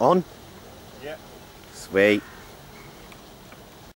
On? Yeah. Sweet.